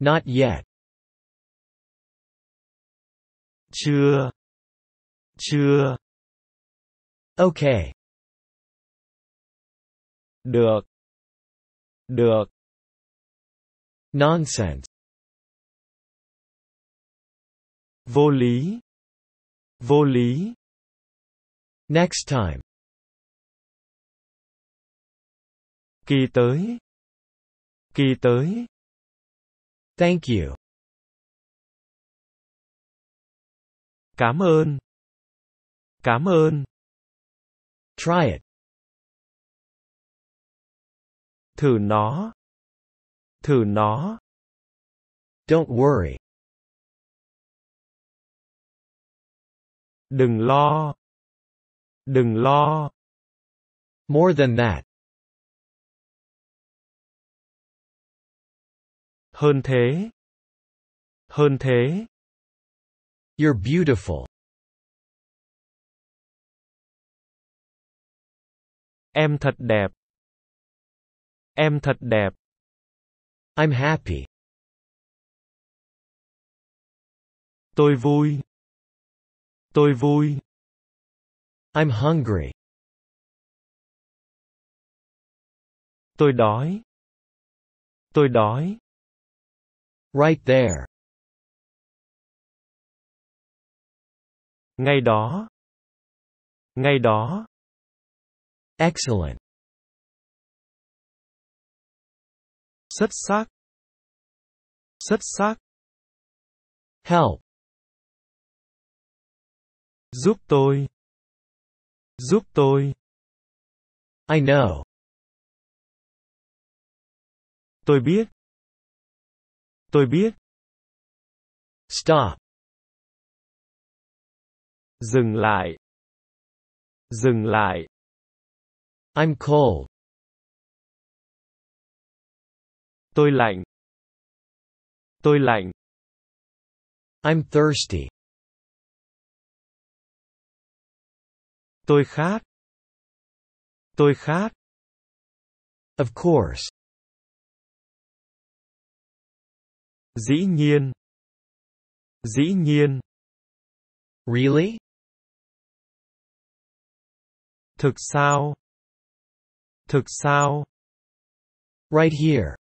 Not yet. Chưa. Chưa. Okay. Được. Được. Nonsense. Vô lý. Vô lý. Next time. Kỳ tới. Kỳ tới. Thank you. Cảm ơn. Cảm ơn. Try it. Thử nó. Thử nó. Don't worry. Đừng lo. Đừng lo. More than that. Hơn thế. Hơn thế. You're beautiful. Em thật đẹp. Em thật đẹp. I'm happy. Tôi vui. Tôi vui. I'm hungry. Tôi đói. Tôi đói. Right there. Ngay đó. Ngay đó. Excellent. Xuất sắc. Xuất sắc. Help. Giúp tôi. Giúp tôi. I know. Tôi biết. Tôi biết. Stop. Dừng lại. Dừng lại. I'm cold. Tôi lạnh. Tôi lạnh. I'm thirsty. Tôi khát. Tôi khát. Of course. Dĩ nhiên. Dĩ nhiên. Really? Thực sao? Thực sao? Right here.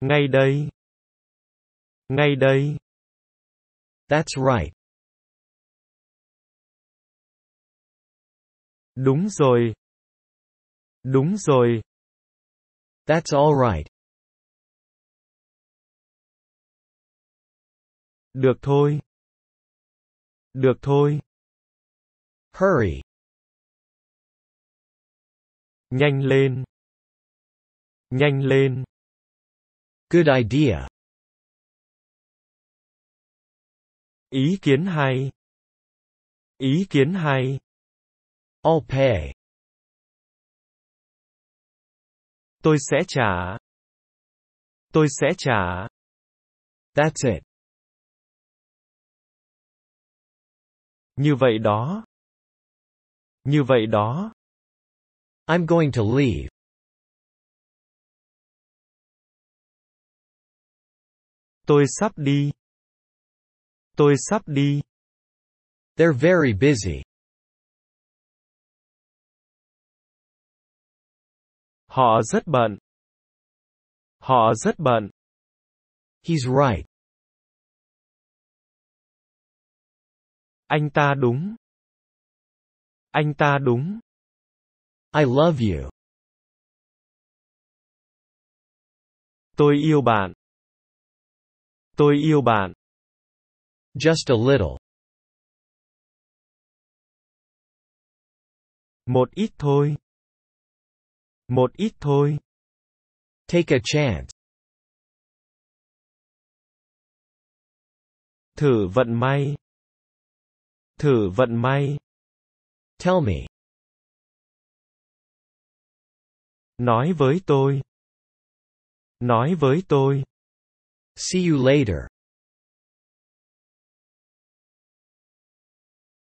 Ngay đây. Ngay đây. That's right. Đúng rồi. Đúng rồi. That's all right. Được thôi. Được thôi. Hurry. Nhanh lên. Nhanh lên. Good idea. Ý kiến hay. Ý kiến hay. I'll pay. Tôi sẽ trả. Tôi sẽ trả. That's it. Như vậy đó. Như vậy đó. I'm going to leave. Tôi sắp đi. Tôi sắp đi. They're very busy. Họ rất bận. Họ rất bận. He's right. Anh ta đúng. Anh ta đúng. I love you. Tôi yêu bạn. Tôi yêu bạn. Just a little. Một ít thôi. Một ít thôi. Take a chance. Thử vận may. Thử vận may. Tell me. Nói với tôi. Nói với tôi. See you later.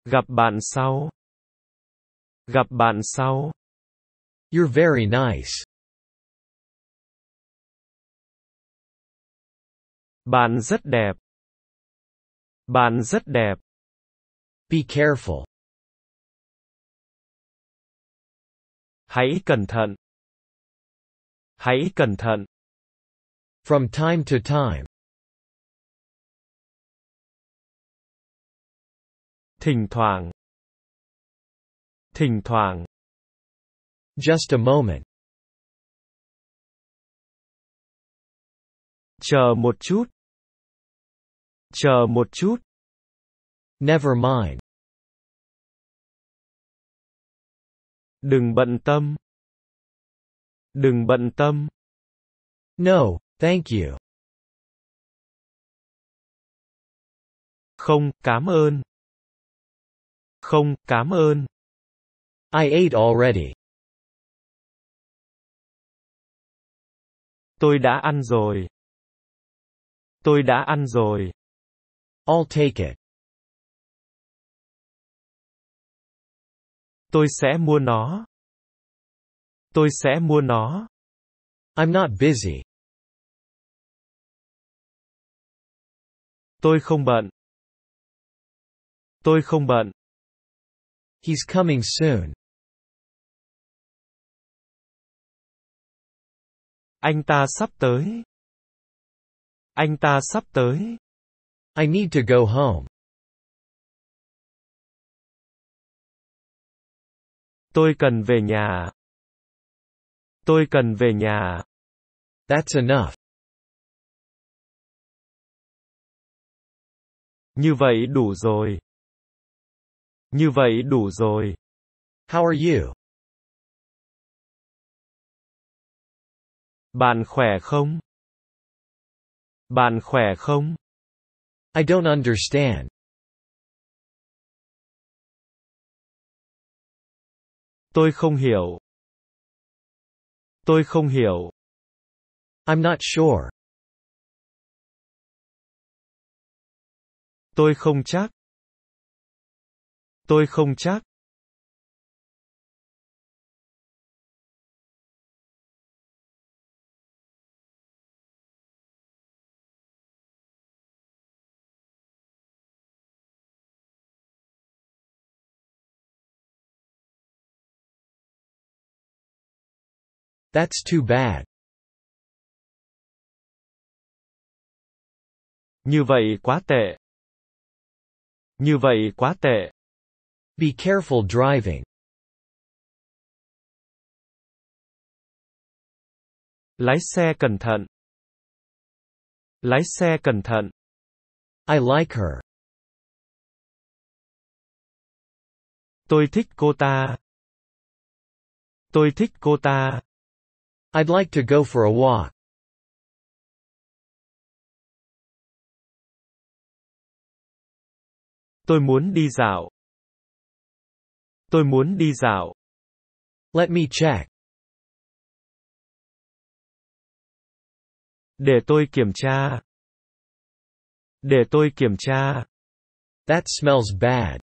Gặp bạn sau. Gặp bạn sau. You're very nice. Bạn rất đẹp. Bạn rất đẹp. Be careful. Hãy cẩn thận. Hãy cẩn thận. From time to time. Thỉnh thoảng. Thỉnh thoảng. Just a moment. Chờ một chút. Chờ một chút. Never mind. Đừng bận tâm. Đừng bận tâm. No, thank you. Không, cảm ơn. Không, cảm ơn. I ate already. Tôi đã ăn rồi. Tôi đã ăn rồi. I'll take it. Tôi sẽ mua nó. Tôi sẽ mua nó. I'm not busy. Tôi không bận. Tôi không bận. He's coming soon. Anh ta sắp tới. Anh ta sắp tới. I need to go home. Tôi cần về nhà. Tôi cần về nhà. That's enough. Như vậy đủ rồi. Như vậy đủ rồi. How are you? Bạn khỏe không? Bạn khỏe không? I don't understand. Tôi không hiểu. Tôi không hiểu. I'm not sure. Tôi không chắc. Tôi không chắc. That's too bad. Như vậy quá tệ. Như vậy quá tệ. Be careful driving. Lái xe cẩn thận. Lái xe cẩn thận. I like her. Tôi thích cô ta. Tôi thích cô ta. I'd like to go for a walk. Tôi muốn đi dạo. Tôi muốn đi dạo. Let me check. Để tôi kiểm tra. Để tôi kiểm tra. That smells bad.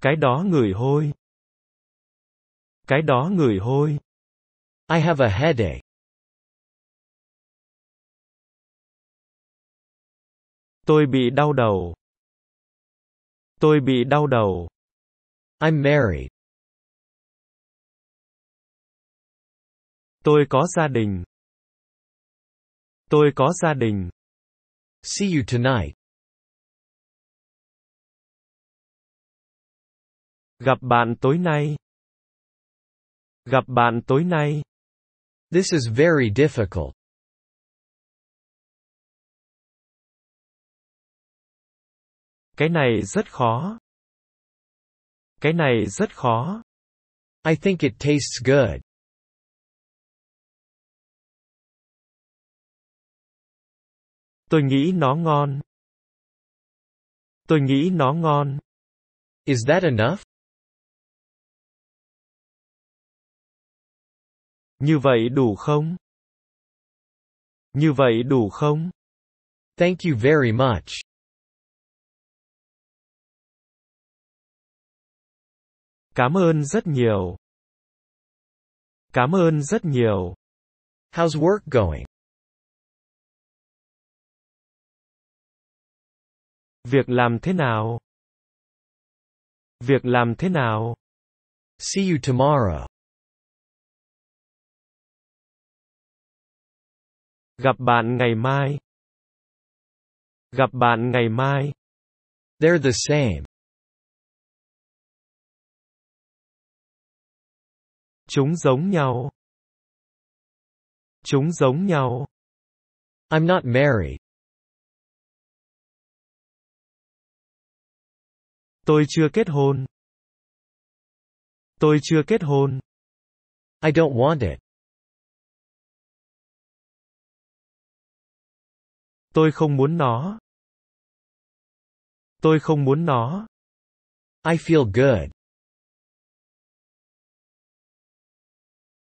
Cái đó ngửi hôi. Cái đó ngửi hôi. I have a headache. Tôi bị đau đầu. Tôi bị đau đầu. I'm married. Tôi có gia đình. Tôi có gia đình. See you tonight. Gặp bạn tối nay. Gặp bạn tối nay. This is very difficult. Cái này rất khó. Cái này rất khó. I think it tastes good. Tôi nghĩ nó ngon. Tôi nghĩ nó ngon. Is that enough? Như vậy đủ không? Như vậy đủ không? Thank you very much. Cảm ơn rất nhiều. Cảm ơn rất nhiều. How's work going? Việc làm thế nào? Việc làm thế nào? See you tomorrow. Gặp bạn ngày mai. Gặp bạn ngày mai. They're the same. Chúng giống nhau. Chúng giống nhau. I'm not married. Tôi chưa kết hôn. Tôi chưa kết hôn. I don't want it. Tôi không muốn nó. Tôi không muốn nó. I feel good.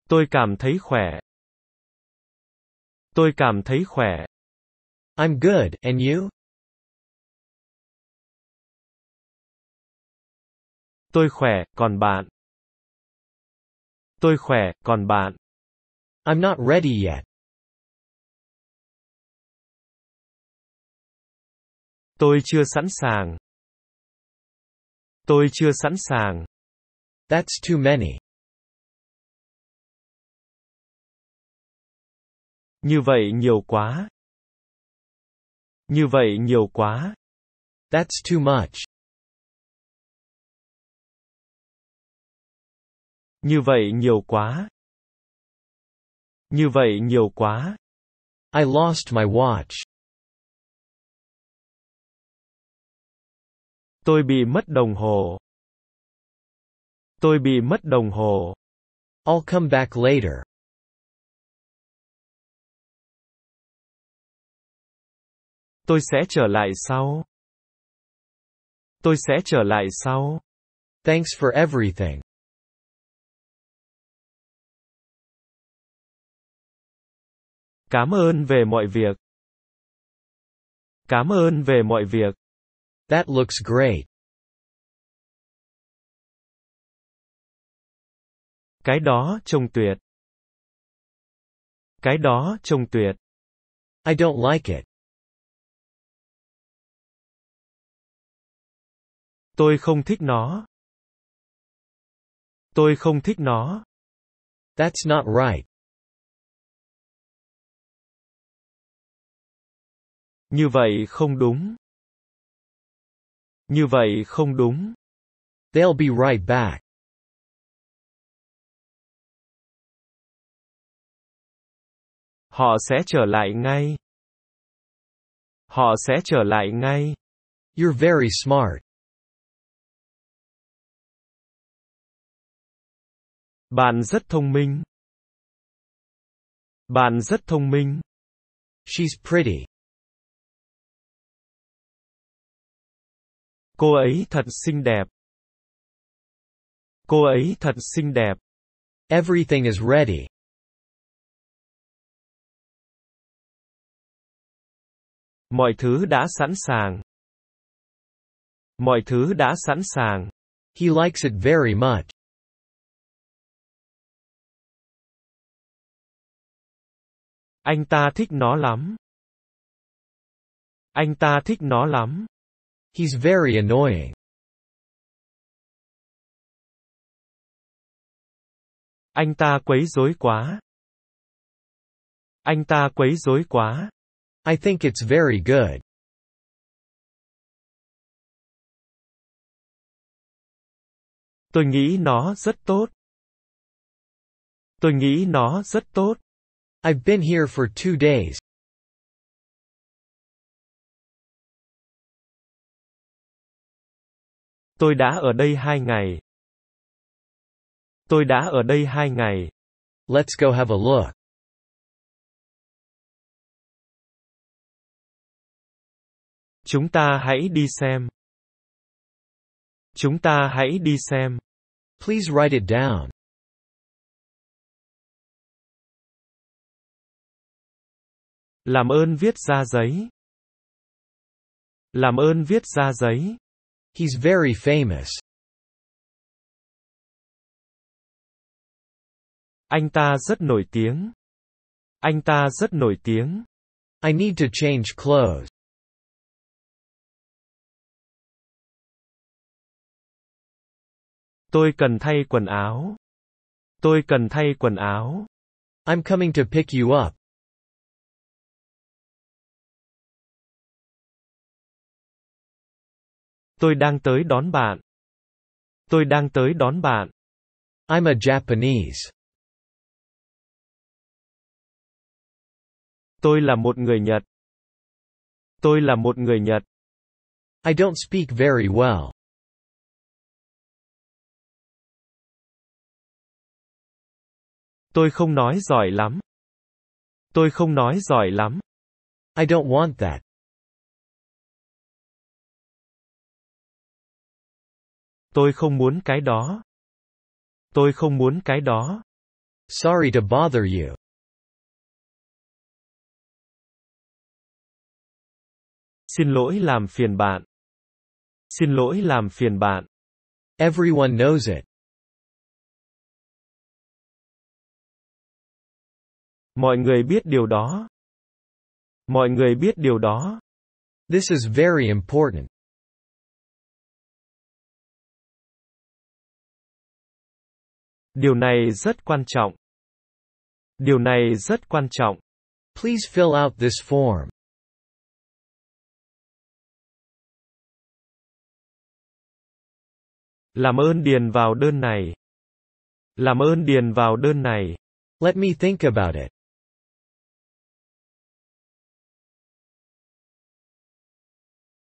Tôi cảm thấy khỏe. Tôi cảm thấy khỏe. I'm good, and you? Tôi khỏe, còn bạn? Tôi khỏe, còn bạn? I'm not ready yet. Tôi chưa sẵn sàng. Tôi chưa sẵn sàng. That's too many. Như vậy nhiều quá. Như vậy nhiều quá. That's too much. Như vậy nhiều quá. Như vậy nhiều quá. I lost my watch. Tôi bị mất đồng hồ. Tôi bị mất đồng hồ. I'll come back later. Tôi sẽ trở lại sau. Tôi sẽ trở lại sau. Thanks for everything. Cảm ơn về mọi việc. Cảm ơn về mọi việc. That looks great. Cái đó trông tuyệt. Cái đó trông tuyệt. I don't like it. Tôi không thích nó. Tôi không thích nó. That's not right. Như vậy không đúng. Như vậy không đúng. They'll be right back. Họ sẽ trở lại ngay. Họ sẽ trở lại ngay. You're very smart. Bạn rất thông minh. Bạn rất thông minh. She's pretty. Cô ấy thật xinh đẹp. Cô ấy thật xinh đẹp. Everything is ready. Mọi thứ đã sẵn sàng. Mọi thứ đã sẵn sàng. He likes it very much. Anh ta thích nó lắm. Anh ta thích nó lắm. He's very annoying. Anh ta quấy rối quá. Anh ta quấy rối quá. I think it's very good. Tôi nghĩ nó rất tốt. Tôi nghĩ nó rất tốt. I've been here for two days. Tôi đã ở đây hai ngày. Tôi đã ở đây hai ngày. Let's go have a look. Chúng ta hãy đi xem. Chúng ta hãy đi xem. Please write it down. Làm ơn viết ra giấy. Làm ơn viết ra giấy. He's very famous. Anh ta rất nổi tiếng. Anh ta rất nổi tiếng. I need to change clothes. Tôi cần thay quần áo. Tôi cần thay quần áo. I'm coming to pick you up. Tôi đang tới đón bạn. Tôi đang tới đón bạn. I'm a Japanese. Tôi là một người Nhật. Tôi là một người Nhật. I don't speak very well. Tôi không nói giỏi lắm. Tôi không nói giỏi lắm. I don't want that. Tôi không muốn cái đó. Tôi không muốn cái đó. Sorry to bother you. Xin lỗi làm phiền bạn. Xin lỗi làm phiền bạn. Everyone knows it. Mọi người biết điều đó. Mọi người biết điều đó. This is very important. Điều này rất quan trọng. Điều này rất quan trọng. Please fill out this form. Làm ơn điền vào đơn này. Làm ơn điền vào đơn này. Let me think about it.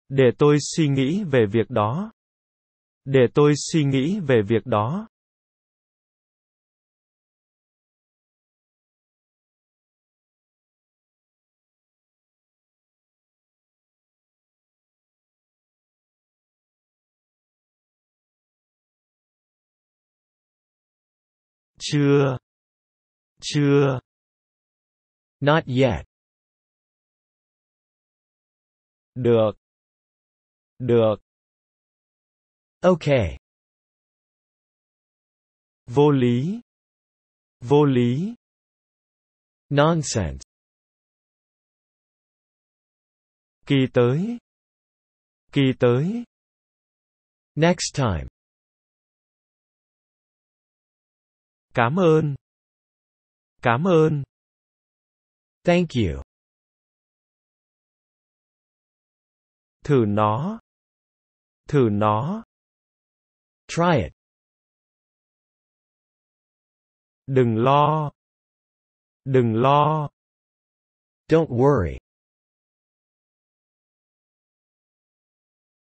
Để tôi suy nghĩ về việc đó. Để tôi suy nghĩ về việc đó. Chưa. Chưa. Not yet. Được. Được. Okay. Vô lý. Vô lý. Nonsense. Kỳ tới. Kỳ tới. Next time. Cảm ơn. Cảm ơn. Thank you. Thử nó. Thử nó. Try it. Đừng lo. Đừng lo. Don't worry.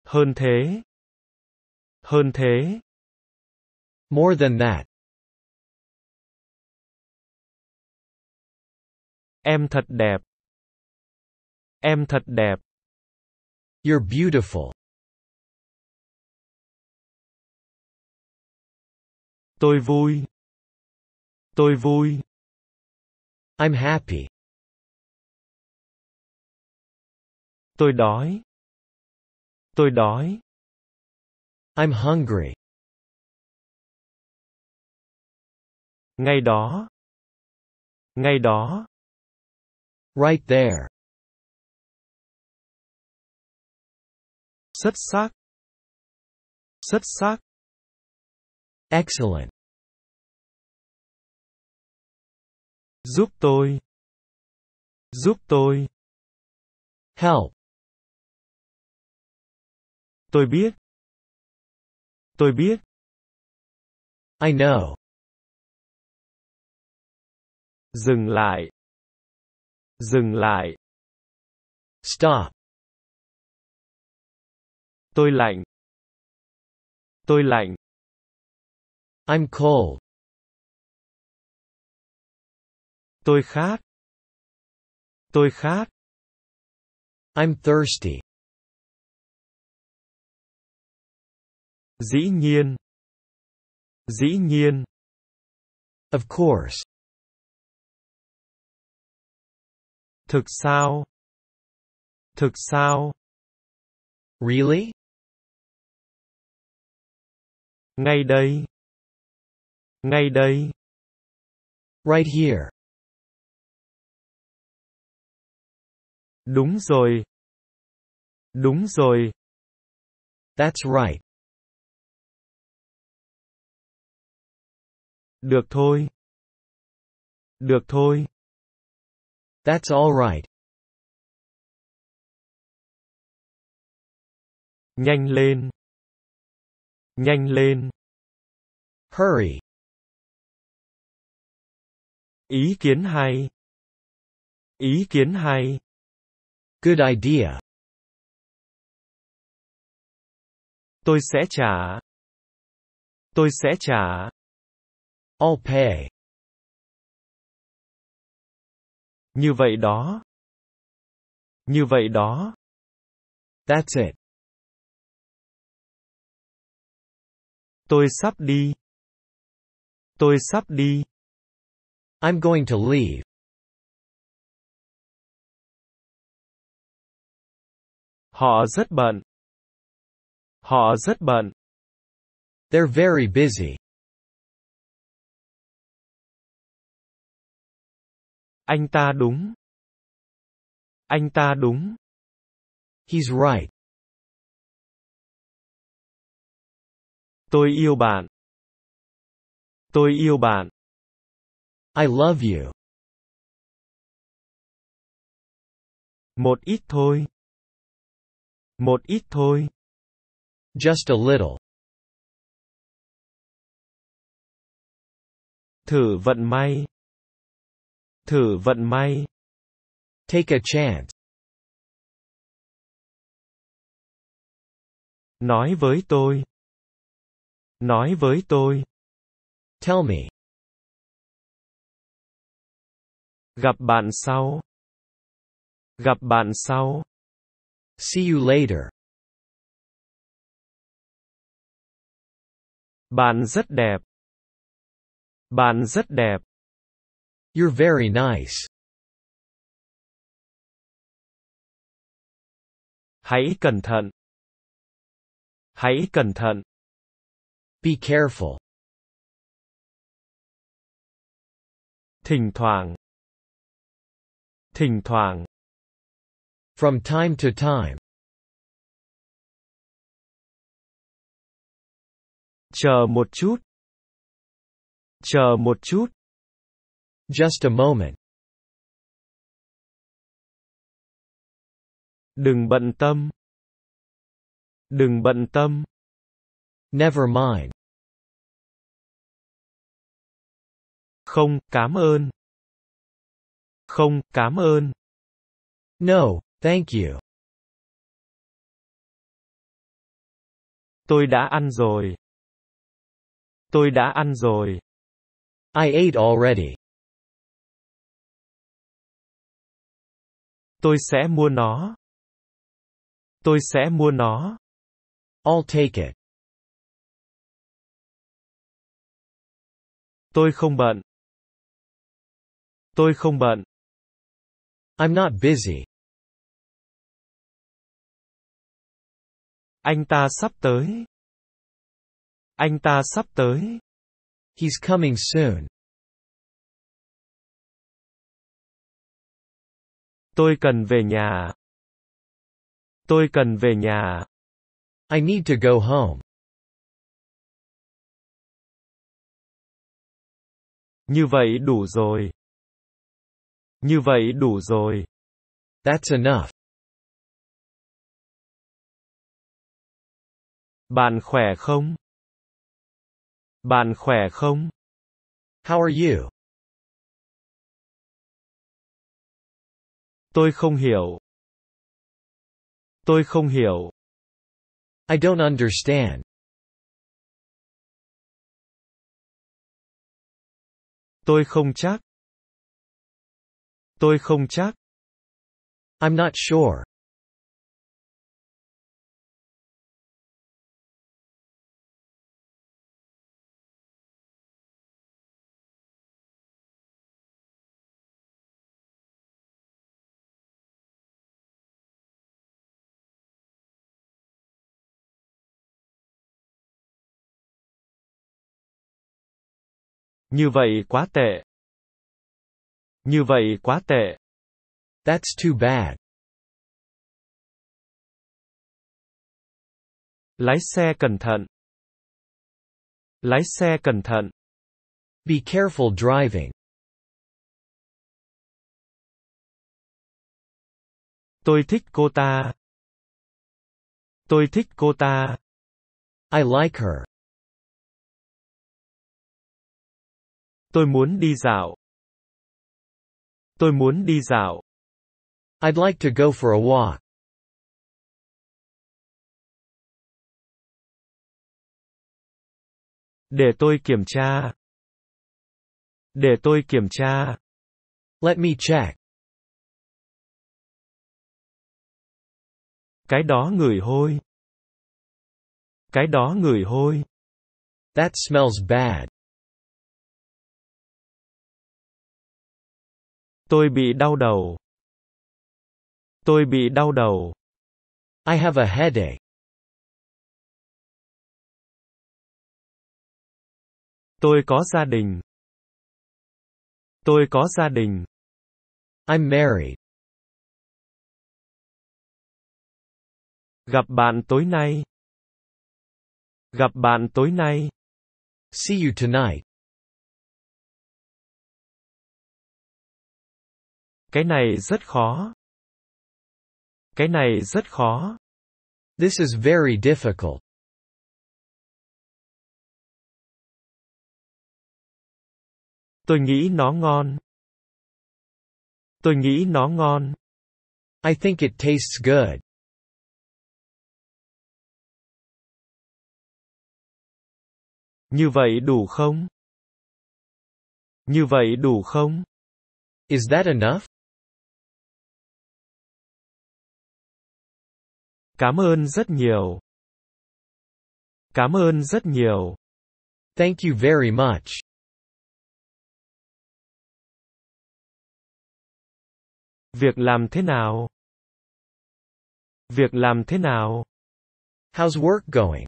Hơn thế. Hơn thế. More than that. Em thật đẹp. Em thật đẹp. You're beautiful. Tôi vui. Tôi vui. I'm happy. Tôi đói. Tôi đói. I'm hungry. Ngay đó. Ngay đó. Right there. Xuất sắc. Xuất sắc. Excellent. Giúp tôi. Giúp tôi. Help. Tôi biết. Tôi biết. I know. Dừng lại. Dừng lại. Stop. Tôi lạnh. Tôi lạnh. I'm cold. Tôi khát. Tôi khát. I'm thirsty. Dĩ nhiên. Dĩ nhiên. Of course. Thực sao? Thực sao? Really? Ngay đây. Ngay đây. Right here. Đúng rồi. Đúng rồi. That's right. Được thôi. Được thôi. That's all right. Nhanh lên. Nhanh lên. Hurry. Ý kiến hay. Ý kiến hay. Good idea. Tôi sẽ trả. Tôi sẽ trả. I'll pay. Như vậy đó. Như vậy đó. That's it. Tôi sắp đi. Tôi sắp đi. I'm going to leave. Họ rất bận. Họ rất bận. They're very busy. Anh ta đúng. Anh ta đúng. He's right. Tôi yêu bạn. Tôi yêu bạn. I love you. Một ít thôi. Một ít thôi. Just a little. Thử vận may. Thử vận may. Take a chance. Nói với tôi. Nói với tôi. Tell me. Gặp bạn sau. Gặp bạn sau. See you later. Bạn rất đẹp. Bạn rất đẹp. You're very nice. Hãy cẩn thận. Hãy cẩn thận. Be careful. Thỉnh thoảng. Thỉnh thoảng. From time to time. Chờ một chút. Chờ một chút. Just a moment. Đừng bận tâm. Đừng bận tâm. Never mind. Không, cảm ơn. Không, cảm ơn. No, thank you. Tôi đã ăn rồi. Tôi đã ăn rồi. I ate already. Tôi sẽ mua nó. Tôi sẽ mua nó. I'll take it. Tôi không bận. Tôi không bận. I'm not busy. Anh ta sắp tới. Anh ta sắp tới. He's coming soon. Tôi cần về nhà. Tôi cần về nhà. I need to go home. Như vậy đủ rồi. Như vậy đủ rồi. That's enough. Bạn khỏe không? Bạn khỏe không? How are you? Tôi không hiểu. Tôi không hiểu. I don't understand. Tôi không chắc. Tôi không chắc. I'm not sure. Như vậy quá tệ. Như vậy quá tệ. That's too bad. Lái xe cẩn thận. Lái xe cẩn thận. Be careful driving. Tôi thích cô ta. Tôi thích cô ta. I like her. Tôi muốn đi dạo. Tôi muốn đi dạo. I'd like to go for a walk. Để tôi kiểm tra. Để tôi kiểm tra. Let me check. Cái đó ngửi hôi. Cái đó ngửi hôi. That smells bad. Tôi bị đau đầu. Tôi bị đau đầu. I have a headache. Tôi có gia đình. Tôi có gia đình. I'm married. Gặp bạn tối nay. Gặp bạn tối nay. See you tonight. Cái này rất khó. Cái này rất khó. This is very difficult. Tôi nghĩ nó ngon. Tôi nghĩ nó ngon. I think it tastes good. Như vậy đủ không? Như vậy đủ không? Is that enough? Cảm ơn rất nhiều. Cảm ơn rất nhiều. Thank you very much. Việc làm thế nào? Việc làm thế nào? How's work going?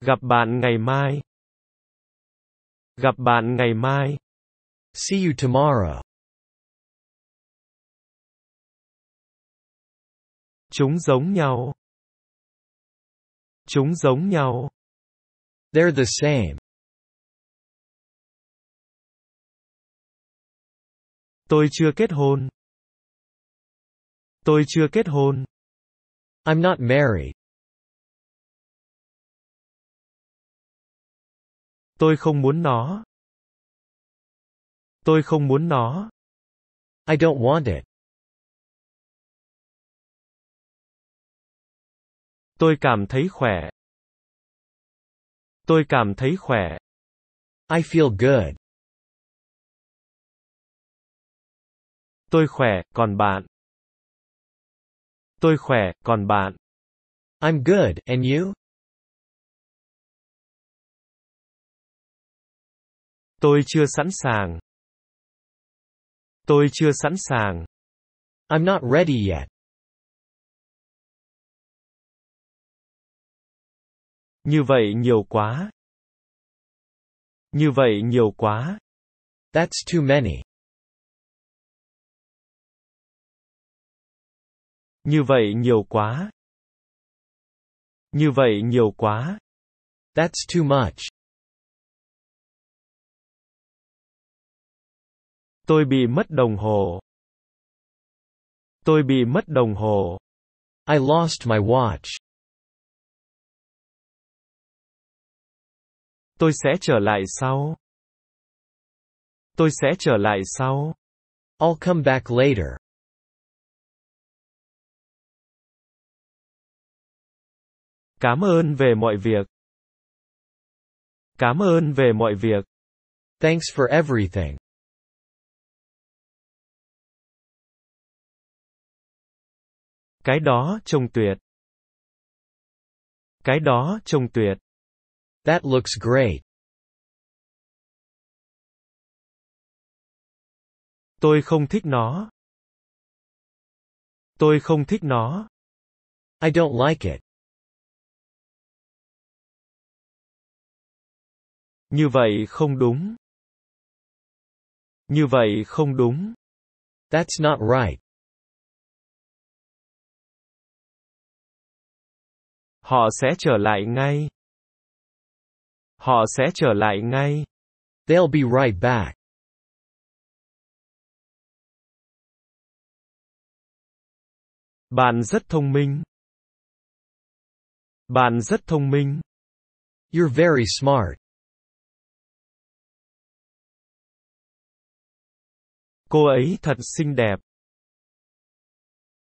Gặp bạn ngày mai. Gặp bạn ngày mai. See you tomorrow. Chúng giống nhau. Chúng giống nhau. They're the same. Tôi chưa kết hôn. Tôi chưa kết hôn. I'm not married. Tôi không muốn nó. Tôi không muốn nó. I don't want it. Tôi cảm thấy khỏe. Tôi cảm thấy khỏe. I feel good. Tôi khỏe, còn bạn? Tôi khỏe, còn bạn? I'm good, and you? Tôi chưa sẵn sàng. Tôi chưa sẵn sàng. I'm not ready yet. Như vậy nhiều quá. Như vậy nhiều quá. That's too many. Như vậy nhiều quá. Như vậy nhiều quá. That's too much. Tôi bị mất đồng hồ. Tôi bị mất đồng hồ. I lost my watch. Tôi sẽ trở lại sau. Tôi sẽ trở lại sau. I'll come back later. Cảm ơn về mọi việc. Cảm ơn về mọi việc. Thanks for everything. Cái đó trông tuyệt. Cái đó trông tuyệt. That looks great. Tôi không thích nó. Tôi không thích nó. I don't like it. Như vậy không đúng. Như vậy không đúng. That's not right. Họ sẽ trở lại ngay. Họ sẽ trở lại ngay. They'll be right back. Bạn rất thông minh. Bạn rất thông minh. You're very smart. Cô ấy thật xinh đẹp.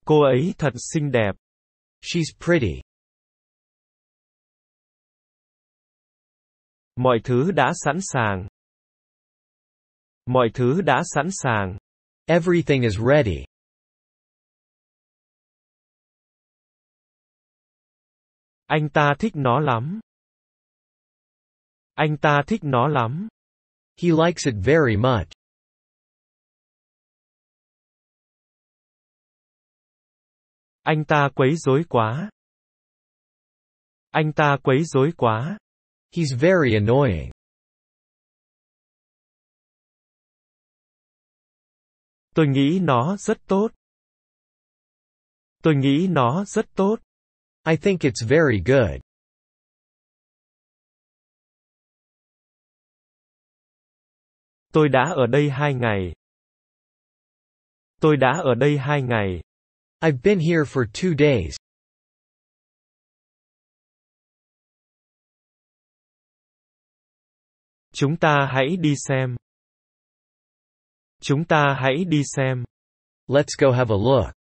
Cô ấy thật xinh đẹp. She's pretty. Mọi thứ đã sẵn sàng. Mọi thứ đã sẵn sàng. Everything is ready. Anh ta thích nó lắm. Anh ta thích nó lắm. He likes it very much. Anh ta quấy rối quá. Anh ta quấy rối quá. He's very annoying. Tôi nghĩ nó rất tốt. Tôi nghĩ nó rất tốt. I think it's very good. Tôi đã ở đây hai ngày. Tôi đã ở đây hai ngày. I've been here for two days. Chúng ta hãy đi xem. Chúng ta hãy đi xem. Let's go have a look.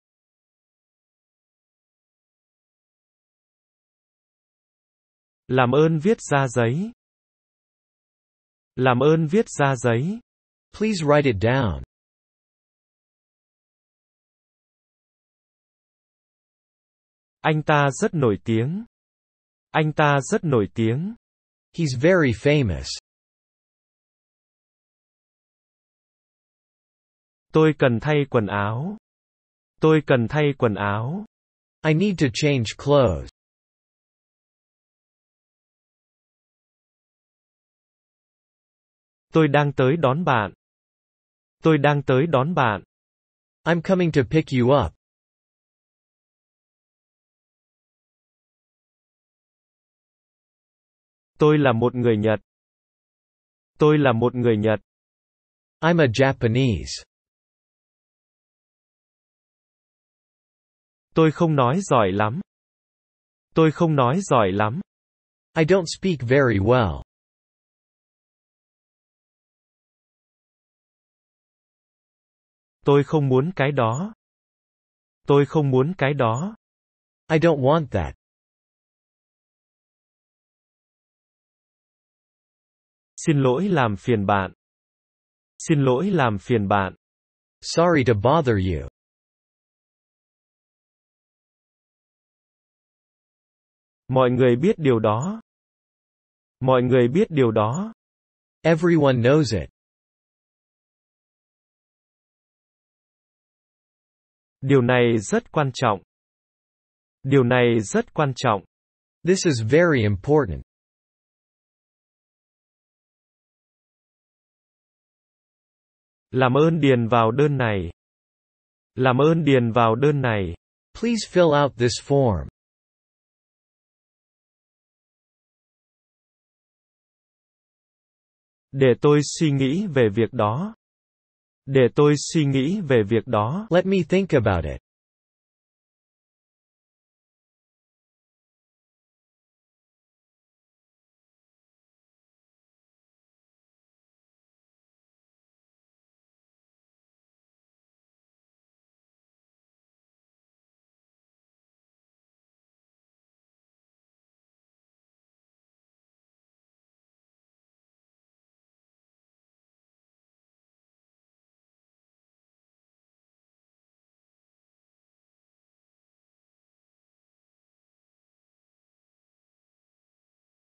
Làm ơn viết ra giấy. Làm ơn viết ra giấy. Please write it down. Anh ta rất nổi tiếng. Anh ta rất nổi tiếng. He's very famous. Tôi cần thay quần áo. Tôi cần thay quần áo. I need to change clothes. Tôi đang tới đón bạn. Tôi đang tới đón bạn. I'm coming to pick you up. Tôi là một người Nhật. Tôi là một người Nhật. I'm a Japanese. Tôi không nói giỏi lắm. Tôi không nói giỏi lắm. I don't speak very well. Tôi không muốn cái đó. Tôi không muốn cái đó. I don't want that. Xin lỗi làm phiền bạn. Xin lỗi làm phiền bạn. Sorry to bother you. Mọi người biết điều đó. Mọi người biết điều đó. Everyone knows it. Điều này rất quan trọng. Điều này rất quan trọng. This is very important. Làm ơn điền vào đơn này. Làm ơn điền vào đơn này. Please fill out this form. Để tôi suy nghĩ về việc đó. Để tôi suy nghĩ về việc đó. Let me think about it.